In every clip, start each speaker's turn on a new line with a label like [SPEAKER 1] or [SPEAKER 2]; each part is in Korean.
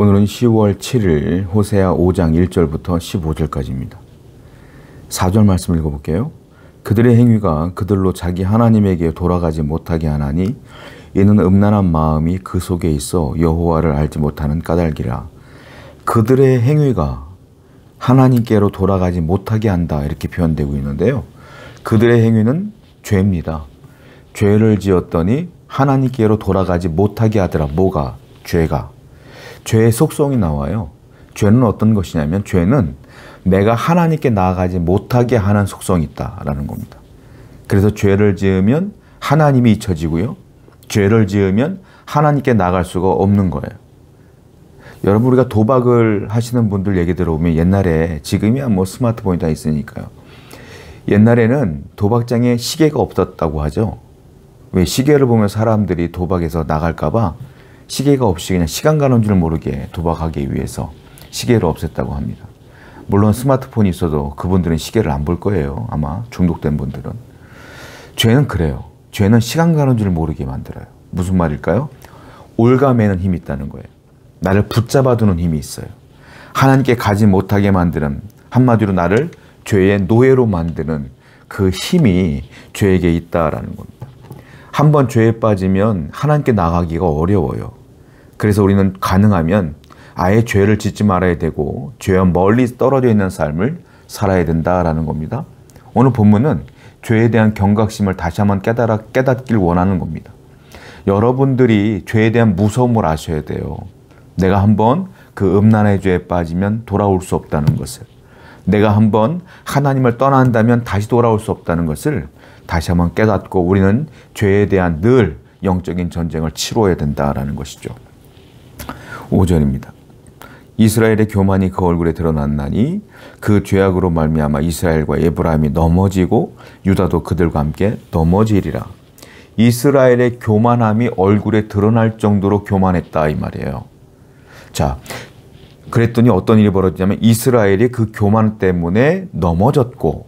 [SPEAKER 1] 오늘은 10월 7일 호세아 5장 1절부터 15절까지입니다. 4절 말씀 읽어볼게요. 그들의 행위가 그들로 자기 하나님에게 돌아가지 못하게 하나니 이는 음란한 마음이 그 속에 있어 여호와를 알지 못하는 까닭이라. 그들의 행위가 하나님께로 돌아가지 못하게 한다 이렇게 표현되고 있는데요. 그들의 행위는 죄입니다. 죄를 지었더니 하나님께로 돌아가지 못하게 하더라. 뭐가? 죄가. 죄의 속성이 나와요. 죄는 어떤 것이냐면 죄는 내가 하나님께 나아가지 못하게 하는 속성이 있다라는 겁니다. 그래서 죄를 지으면 하나님이 잊혀지고요. 죄를 지으면 하나님께 나갈 수가 없는 거예요. 여러분 우리가 도박을 하시는 분들 얘기 들어보면 옛날에 지금이야 뭐 스마트폰이 다 있으니까요. 옛날에는 도박장에 시계가 없었다고 하죠. 왜 시계를 보면 사람들이 도박에서 나갈까봐 시계가 없이 그냥 시간 가는 줄 모르게 도박하기 위해서 시계를 없앴다고 합니다. 물론 스마트폰이 있어도 그분들은 시계를 안 볼 거예요. 아마 중독된 분들은. 죄는 그래요. 죄는 시간 가는 줄 모르게 만들어요. 무슨 말일까요? 올가매는 힘이 있다는 거예요. 나를 붙잡아두는 힘이 있어요. 하나님께 가지 못하게 만드는 한마디로 나를 죄의 노예로 만드는 그 힘이 죄에게 있다라는 겁니다. 한번 죄에 빠지면 하나님께 나가기가 어려워요. 그래서 우리는 가능하면 아예 죄를 짓지 말아야 되고 죄와 멀리 떨어져 있는 삶을 살아야 된다라는 겁니다. 오늘 본문은 죄에 대한 경각심을 다시 한번 깨달아, 깨닫길 원하는 겁니다. 여러분들이 죄에 대한 무서움을 아셔야 돼요. 내가 한번 그 음란의 죄에 빠지면 돌아올 수 없다는 것을. 내가 한번 하나님을 떠난다면 다시 돌아올 수 없다는 것을 다시 한번 깨닫고 우리는 죄에 대한 늘 영적인 전쟁을 치러야 된다라는 것이죠. 5절입니다. 이스라엘의 교만이 그 얼굴에 드러났나니 그 죄악으로 말미암아 이스라엘과 에브라임이 넘어지고 유다도 그들과 함께 넘어지리라. 이스라엘의 교만함이 얼굴에 드러날 정도로 교만했다 이 말이에요. 자, 그랬더니 어떤 일이 벌어지냐면 이스라엘이 그 교만 때문에 넘어졌고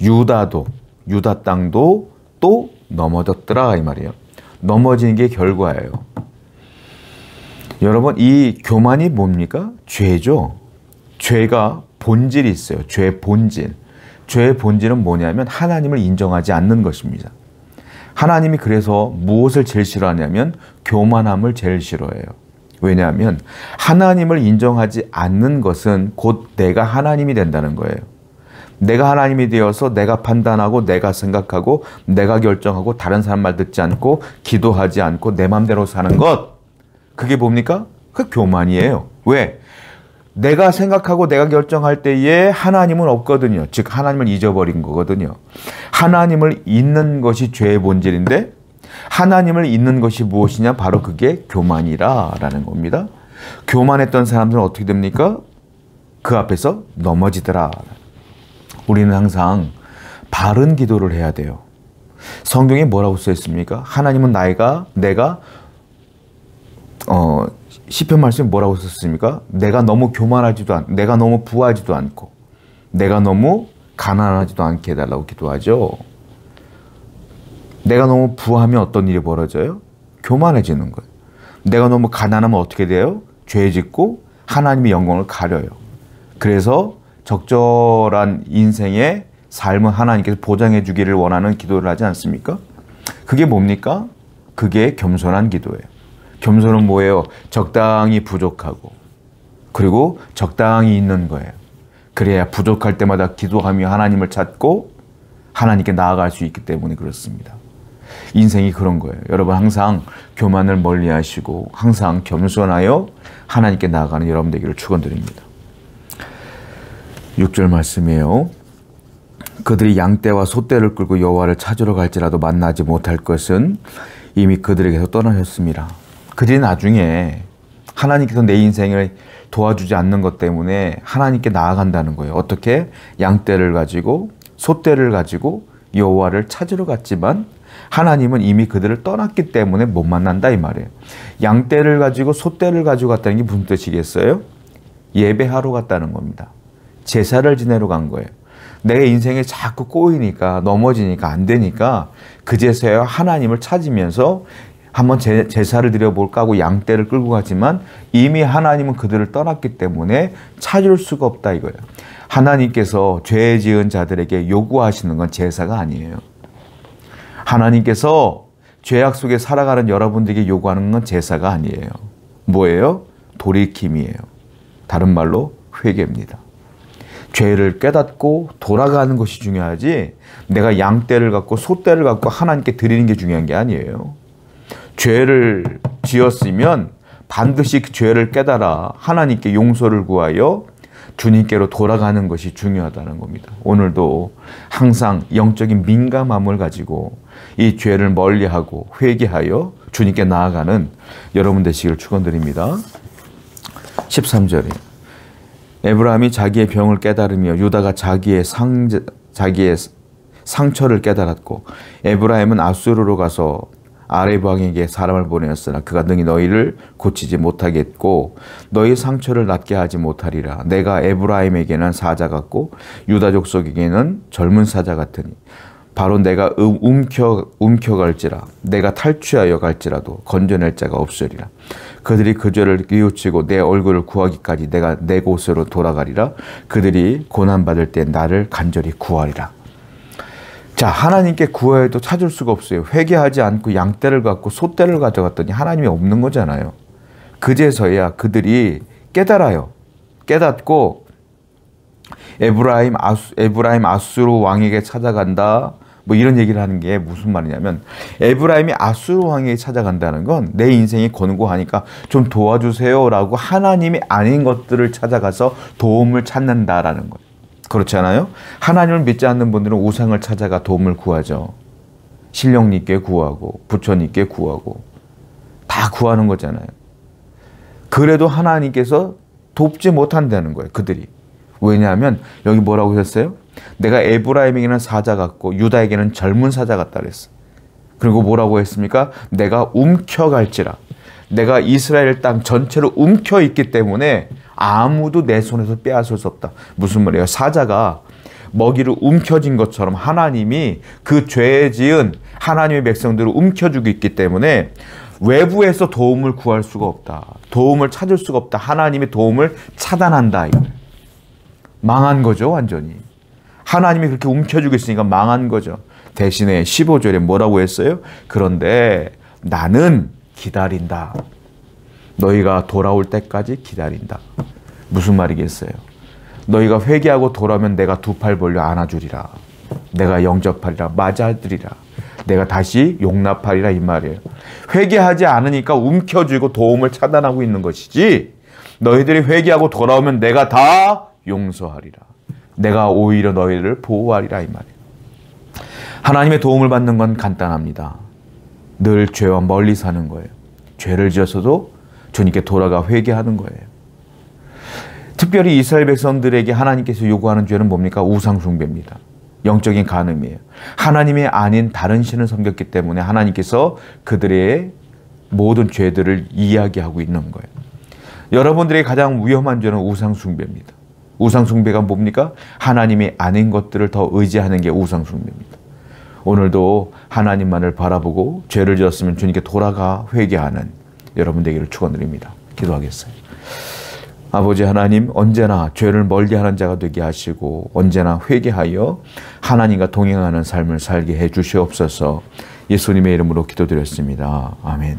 [SPEAKER 1] 유다도 유다 땅도 또 넘어졌더라 이 말이에요. 넘어지는 게 결과예요. 여러분 이 교만이 뭡니까? 죄죠. 죄가 본질이 있어요. 죄 본질. 죄의 본질은 뭐냐면 하나님을 인정하지 않는 것입니다. 하나님이 그래서 무엇을 제일 싫어하냐면 교만함을 제일 싫어해요. 왜냐하면 하나님을 인정하지 않는 것은 곧 내가 하나님이 된다는 거예요. 내가 하나님이 되어서 내가 판단하고 내가 생각하고 내가 결정하고 다른 사람 말 듣지 않고 기도하지 않고 내 맘대로 사는 것. 그게 뭡니까? 그 교만이에요. 왜? 내가 생각하고 내가 결정할 때에 하나님은 없거든요. 즉, 하나님을 잊어버린 거거든요. 하나님을 잊는 것이 죄의 본질인데, 하나님을 잊는 것이 무엇이냐? 바로 그게 교만이라라는 겁니다. 교만했던 사람들은 어떻게 됩니까? 그 앞에서 넘어지더라. 우리는 항상 바른 기도를 해야 돼요. 성경에 뭐라고 써 있습니까? 하나님은 나이가 내가 어, 시편 말씀에 뭐라고 썼습니까? 내가 너무 교만하지도 않, 내가 너무 부하지도 않고, 내가 너무 가난하지도 않게 해달라고 기도하죠. 내가 너무 부하면 어떤 일이 벌어져요? 교만해지는 거예요. 내가 너무 가난하면 어떻게 돼요? 죄 짓고 하나님의 영광을 가려요. 그래서 적절한 인생의 삶을 하나님께서 보장해 주기를 원하는 기도를 하지 않습니까? 그게 뭡니까? 그게 겸손한 기도예요. 겸손은 뭐예요? 적당히 부족하고 그리고 적당히 있는 거예요. 그래야 부족할 때마다 기도하며 하나님을 찾고 하나님께 나아갈 수 있기 때문에 그렇습니다. 인생이 그런 거예요. 여러분 항상 교만을 멀리 하시고 항상 겸손하여 하나님께 나아가는 여러분 되기를 축원드립니다. 6절 말씀이에요. 그들이 양떼와 소떼를 끌고 여호와를 찾으러 갈지라도 만나지 못할 것은 이미 그들에게서 떠나셨습니다. 그들이 나중에 하나님께서 내 인생을 도와주지 않는 것 때문에 하나님께 나아간다는 거예요. 어떻게? 양떼를 가지고 소떼를 가지고 여호와를 찾으러 갔지만 하나님은 이미 그들을 떠났기 때문에 못 만난다 이 말이에요. 양떼를 가지고 소떼를 가지고 갔다는 게 무슨 뜻이겠어요? 예배하러 갔다는 겁니다. 제사를 지내러 간 거예요. 내 인생에 자꾸 꼬이니까 넘어지니까 안 되니까 그제서야 하나님을 찾으면서 한번 제, 제사를 드려볼까 하고 양떼를 끌고 가지만 이미 하나님은 그들을 떠났기 때문에 찾을 수가 없다 이거예요. 하나님께서 죄 지은 자들에게 요구하시는 건 제사가 아니에요. 하나님께서 죄악 속에 살아가는 여러분들에게 요구하는 건 제사가 아니에요. 뭐예요? 돌이킴이에요. 다른 말로 회개입니다. 죄를 깨닫고 돌아가는 것이 중요하지 내가 양떼를 갖고 소떼를 갖고 하나님께 드리는 게 중요한 게 아니에요. 죄를 지었으면 반드시 그 죄를 깨달아 하나님께 용서를 구하여 주님께로 돌아가는 것이 중요하다는 겁니다. 오늘도 항상 영적인 민감함을 가지고 이 죄를 멀리하고 회개하여 주님께 나아가는 여러분 되시기를 축원드립니다. 13절에 에브라함이 자기의 병을 깨달으며 유다가 자기의 상 자기의 상처를 깨달았고 에브라임은 아수르로 가서 아랍 왕에게 사람을 보내었으나 그가 능히 너희를 고치지 못하겠고 너희 상처를 낫게 하지 못하리라. 내가 에브라임에게는 사자 같고 유다 족 속에게는 젊은 사자 같으니 바로 내가 음, 움켜 움켜갈지라. 내가 탈취하여 갈지라도 건져낼 자가 없으리라. 그들이 그 죄를 뉘우치고 내 얼굴을 구하기까지 내가 내 곳으로 돌아가리라. 그들이 고난 받을 때 나를 간절히 구하리라 자 하나님께 구해도 찾을 수가 없어요 회개하지 않고 양떼를 갖고 소떼를 가져갔더니 하나님이 없는 거잖아요 그제서야 그들이 깨달아요 깨닫고 에브라임 아수, 에브라임 아수르 왕에게 찾아간다. 뭐 이런 얘기를 하는 게 무슨 말이냐면 에브라임이 아수르 왕에게 찾아간다는 건 내 인생이 권고하니까 좀 도와주세요라고 하나님이 아닌 것들을 찾아가서 도움을 찾는다라는 거예요. 그렇지 않아요? 하나님을 믿지 않는 분들은 우상을 찾아가 도움을 구하죠. 신령님께 구하고 부처님께 구하고 다 구하는 거잖아요. 그래도 하나님께서 돕지 못한다는 거예요. 그들이. 왜냐하면 여기 뭐라고 하셨어요? 내가 에브라임에게는 사자 같고 유다에게는 젊은 사자 같다 그랬어. 그리고 뭐라고 했습니까? 내가 움켜갈지라. 내가 이스라엘 땅 전체를 움켜 있기 때문에 아무도 내 손에서 빼앗을 수 없다. 무슨 말이에요? 사자가 먹이를 움켜진 것처럼 하나님이 그 죄 지은 하나님의 백성들을 움켜주고 있기 때문에 외부에서 도움을 구할 수가 없다. 도움을 찾을 수가 없다. 하나님의 도움을 차단한다. 망한 거죠, 완전히. 하나님이 그렇게 움켜주고 있으니까 망한 거죠. 대신에 15절에 뭐라고 했어요? 그런데 나는 기다린다. 너희가 돌아올 때까지 기다린다. 무슨 말이겠어요? 너희가 회개하고 돌아오면 내가 두 팔 벌려 안아주리라. 내가 영접하리라. 맞아들이라. 내가 다시 용납하리라 이 말이에요. 회개하지 않으니까 움켜쥐고 도움을 차단하고 있는 것이지 너희들이 회개하고 돌아오면 내가 다 용서하리라. 내가 오히려 너희를 보호하리라 이 말이에요. 하나님의 도움을 받는 건 간단합니다. 늘 죄와 멀리 사는 거예요. 죄를 지었어도 주님께 돌아가 회개하는 거예요. 특별히 이스라엘 백성들에게 하나님께서 요구하는 죄는 뭡니까? 우상숭배입니다. 영적인 간음이에요. 하나님의 아닌 다른 신을 섬겼기 때문에 하나님께서 그들의 모든 죄들을 이야기하고 있는 거예요. 여러분들의 가장 위험한 죄는 우상숭배입니다. 우상숭배가 뭡니까? 하나님이 아닌 것들을 더 의지하는 게 우상숭배입니다. 오늘도 하나님만을 바라보고 죄를 지었으면 주님께 돌아가 회개하는 여러분 되기를 축원드립니다. 기도하겠어요. 아버지 하나님 언제나 죄를 멀리하는 자가 되게 하시고 언제나 회개하여 하나님과 동행하는 삶을 살게 해 주시옵소서. 예수님의 이름으로 기도드렸습니다. 아멘.